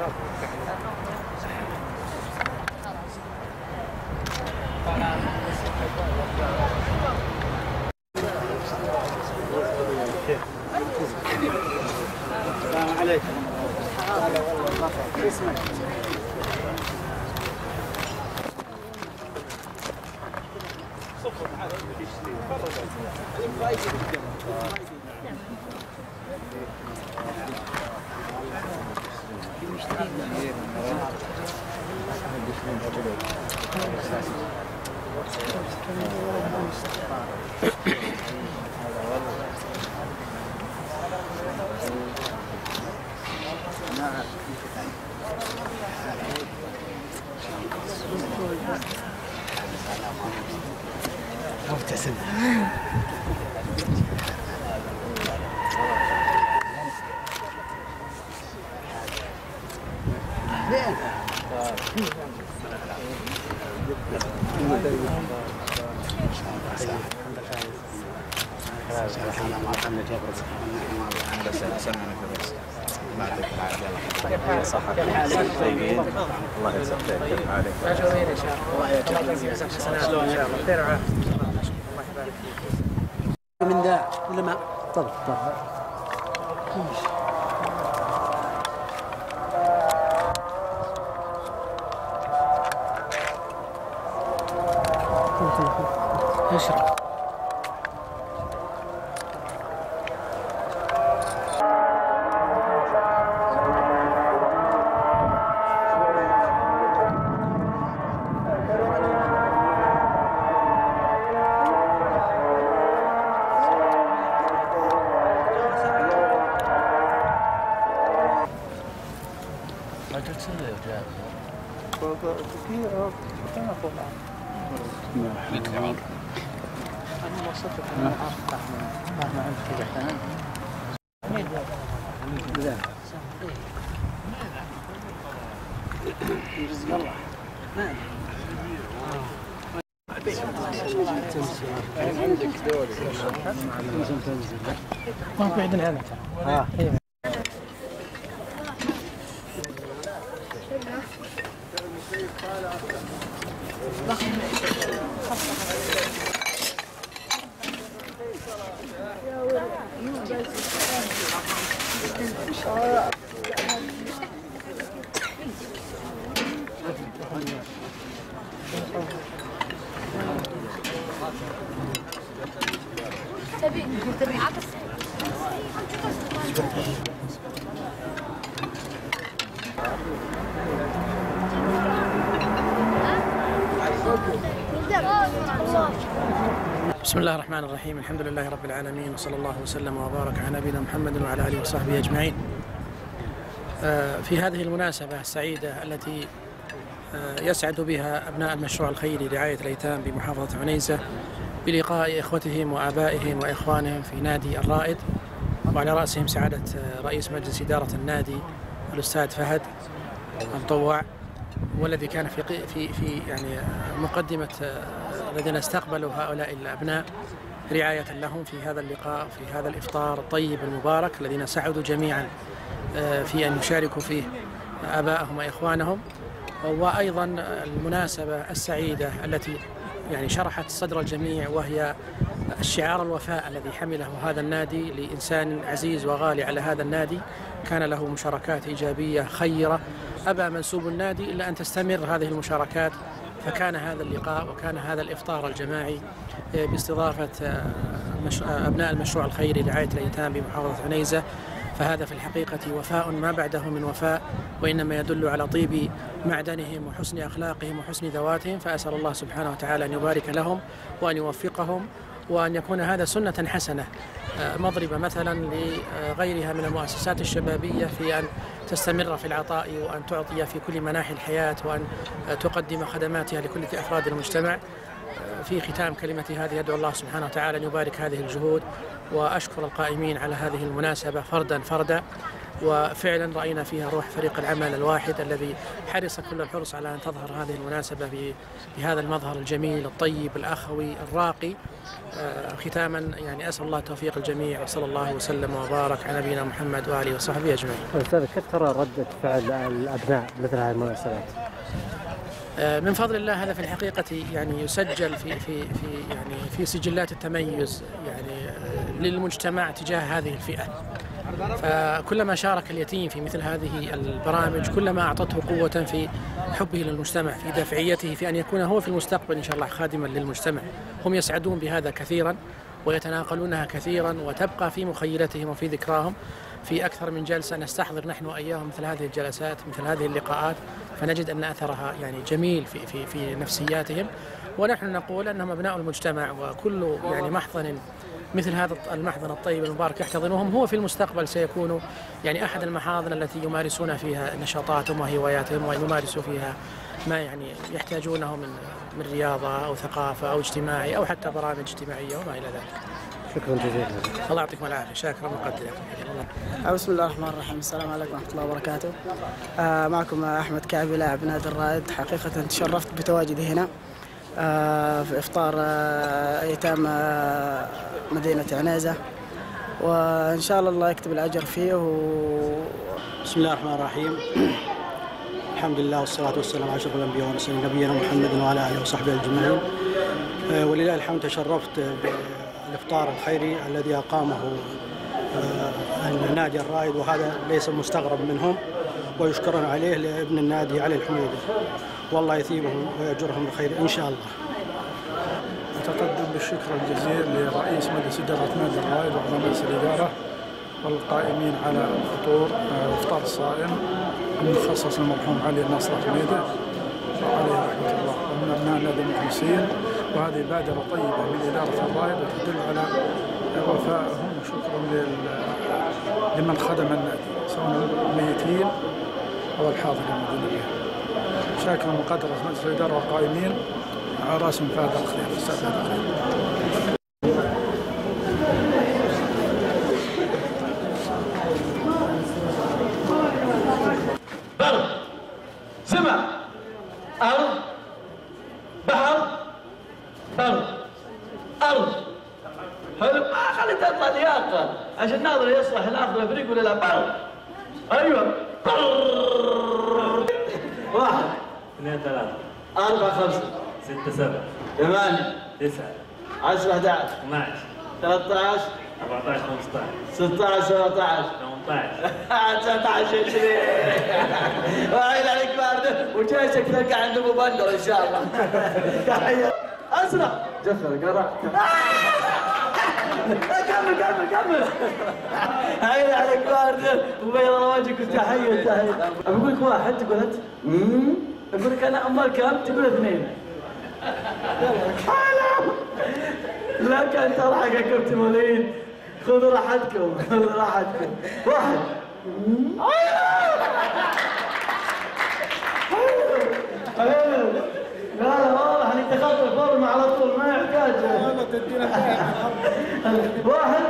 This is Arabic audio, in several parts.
السلام عليكم هلا والله اسمك مبتسم الله يجزاك كيف حالك؟ الله يجزاك الله يبارك فيك من ذا ولا ما طب طب رزق الله عندك دوري ما في عندنا هنا آه تبي تبي عكس؟ بسم الله الرحمن الرحيم الحمد لله رب العالمين وصلى الله وسلم وبارك على نبينا محمد وعلى آله وصحبه أجمعين. آه، في هذه المناسبة السعيدة التي آه، يسعد بها أبناء المشروع الخيري رعاية الأيتام بمحافظة عنيزة بلقاء إخوتهم وآبائهم وإخوانهم في نادي الرائد وعلى رأسهم سعادة آه، رئيس مجلس إدارة النادي الأستاذ فهد المطوع والذي كان في في في يعني آه، مقدمة آه، الذين استقبلوا هؤلاء الأبناء رعاية لهم في هذا اللقاء في هذا الإفطار الطيب المبارك الذين سعدوا جميعا آه، في أن يشاركوا فيه ابائهم وإخوانهم. وأيضا المناسبة السعيدة التي يعني شرحت صدر الجميع وهي الشعار الوفاء الذي حمله هذا النادي لإنسان عزيز وغالي على هذا النادي. كان له مشاركات إيجابية خيرة ابى منسوب النادي إلا أن تستمر هذه المشاركات فكان هذا اللقاء وكان هذا الإفطار الجماعي آه، باستضافة آه، آه، أبناء المشروع الخيري لرعايه الايتام بمحافظة عنيزه فهذا في الحقيقة وفاء ما بعده من وفاء وإنما يدل على طيب معدنهم وحسن أخلاقهم وحسن ذواتهم. فأسأل الله سبحانه وتعالى أن يبارك لهم وأن يوفقهم وأن يكون هذا سنة حسنة آه، مضربة مثلا لغيرها من المؤسسات الشبابية في أن تستمر في العطاء وأن تعطي في كل مناحي الحياة وأن آه، تقدم خدماتها لكل أفراد المجتمع. في ختام كلمتي هذه أدعو الله سبحانه وتعالى أن يبارك هذه الجهود وأشكر القائمين على هذه المناسبة فردا فردا. وفعلا رأينا فيها روح فريق العمل الواحد الذي حرص كل الحرص على أن تظهر هذه المناسبة ب- بهذا المظهر الجميل الطيب الأخوي الراقي آه، ختاما يعني أسأل الله توفيق الجميع وصلى الله وسلم وبارك على نبينا محمد وآله وصحبه أجمعين أستاذ كيف ترى ردة فعل الأبناء مثل هذه المناسبات؟ آه، من فضل الله هذا في الحقيقة يعني يسجل في في في يعني في سجلات التميز يعني آه، للمجتمع تجاه هذه الفئة. فكلما شارك اليتيم في مثل هذه البرامج كلما أعطته قوة في حبه للمجتمع في دافعيته في أن يكون هو في المستقبل إن شاء الله خادما للمجتمع. هم يسعدون بهذا كثيرا ويتناقلونها كثيرا وتبقى في مخيلتهم وفي ذكراهم. في أكثر من جلسة نستحضر نحن وإياهم مثل هذه الجلسات مثل هذه اللقاءات فنجد أن أثرها يعني جميل في, في, في نفسياتهم. ونحن نقول أنهم أبناء المجتمع وكل يعني محضن مثل هذا المحضن الطيب المبارك يحتضنهم هو في المستقبل سيكون يعني أحد المحاضن التي يمارسون فيها نشاطاتهم وهواياتهم ويمارسوا فيها ما يعني يحتاجونه من من رياضة أو ثقافة أو اجتماعي أو حتى برامج اجتماعية وما إلى ذلك. شكرا جزيلا. الله يعطيكم العافية. شاكرا مقدرا الله بسم الله الرحمن الرحيم. السلام عليكم ورحمة الله وبركاته. آه معكم أحمد كعبي لاعب نادي الرائد. حقيقة تشرفت بتواجدي هنا. في إفطار آه أيتام آه مدينة عنيزة. وإن شاء الله الله يكتب الأجر فيه و... بسم الله الرحمن الرحيم. الحمد لله والصلاة والسلام على أشرف الأنبياء والمرسلين نبينا محمد وعلى آله وصحبه أجمعين. آه، ولله الحمد تشرفت بالإفطار الخيري الذي أقامه آه، النادي الرائد. وهذا ليس مستغرب منهم ويشكرون عليه لابن النادي علي الحميدي. والله يثيبهم ويأجرهم بخير إن شاء الله. أتقدم بالشكر الجزيل لرئيس مجلس إدارة نادي الرائد وأعضاء مجلس الإدارة والقائمين على الفطور آه، إفطار الصائم المخصص للمرحوم علي الناصر حميدة وعليه رحمة الله. ومن أبناء النادي المخلصين وهذه بادرة طيبة من إدارة الرائد وتدل على وفائهم وشكرا لل- لمن خدم النادي سواء الميتين أو الحاضرين الموجودين به شاكرا مقدرة مجلس الإدارة والقائمين على رأسهم فهد الخليل الأستاذ فهد الخليل برد أرض بحر أرض. حلو تطلع لياقة؟ عشان يصلح ولا لا؟ أيوه اثنين ثلاثة أربعة خمسة. ستة سبعة. ثمانية. تسعة. عشرة 11 12 13 14 15 16 17 18 19 20 وعين عليك بارد. وجيشك تلقى عند أبو بندر إن شاء الله. تحية. أسرع. جفر قرع. كمل كمل كمل. عين عليك بارد. وبيض وجهك وتحيه تحية أقول لك واحد تقول أنت. أقول لك أنا أمال كم تقول اثنين. حلو لك انت الحق يا كابتن وليد خذوا راحتكم خذوا راحتكم. واحد. لا لا واضح انك دخلت الفورمه على طول ما يحتاج. واحد.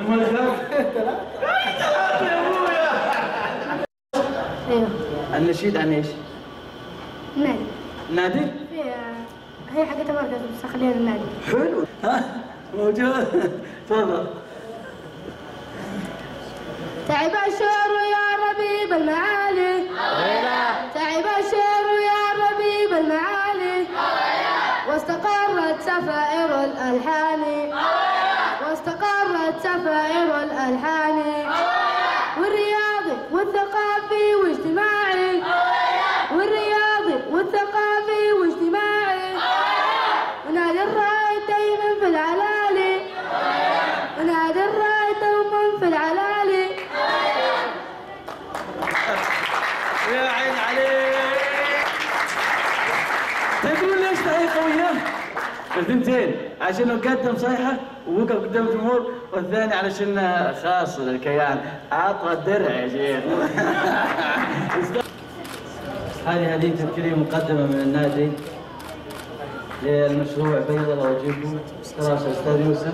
امال كم؟ ثلاثة يا أبويا. أيوه. النشيد عن إيش؟ نادي نادي؟ في هي حقت مركز بس خليها النادي حلو. ها موجود. تفضل. تعب الشعر يا ربيب المعالي. تعب الشعر يا ربيب المعالي. واستقرت سفائر الألحان. واستقرت سفائر الألحان. الثنتين عشان قدم صيحه ووقف قدام الجمهور والثاني علشان خاص للكيان. عطى الدرع يا شيخ. هذه هديه تذكيريه مقدمة من النادي للمشروع بيض الله وجهكم تراسل أستاذ يوسف.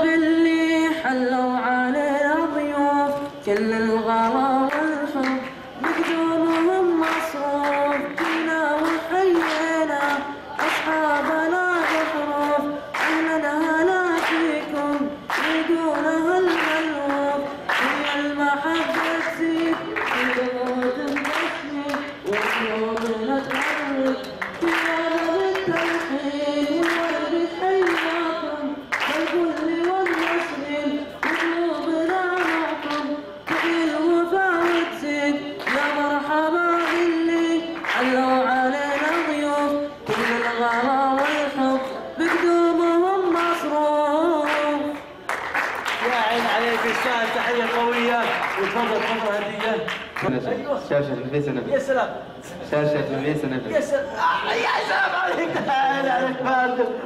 اللي حلوا علينا ضيوف كل الغ شاشة الفيس أنا يا سلام. شاشة الفيس أنا يا سلام. آه، يا سلام عليك.